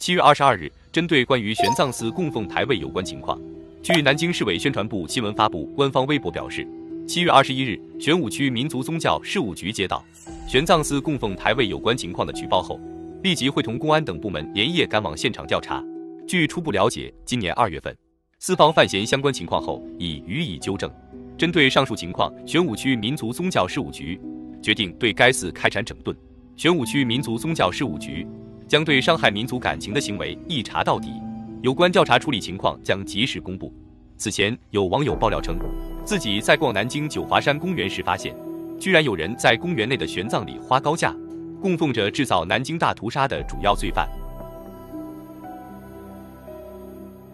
七月二十二日，针对关于玄奘寺供奉牌位有关情况，据南京市委宣传部新闻发布官方微博表示，七月二十一日，玄武区民族宗教事务局接到玄奘寺供奉牌位有关情况的举报后，立即会同公安等部门连夜赶往现场调查。据初步了解，今年二月份，四方范闲相关情况后已予以纠正。针对上述情况，玄武区民族宗教事务局决定对该寺开展整顿。玄武区民族宗教事务局。将对伤害民族感情的行为一查到底，有关调查处理情况将及时公布。此前有网友爆料称，自己在逛南京九华山公园时发现，居然有人在公园内的玄奘里花高价供奉着制造南京大屠杀的主要罪犯。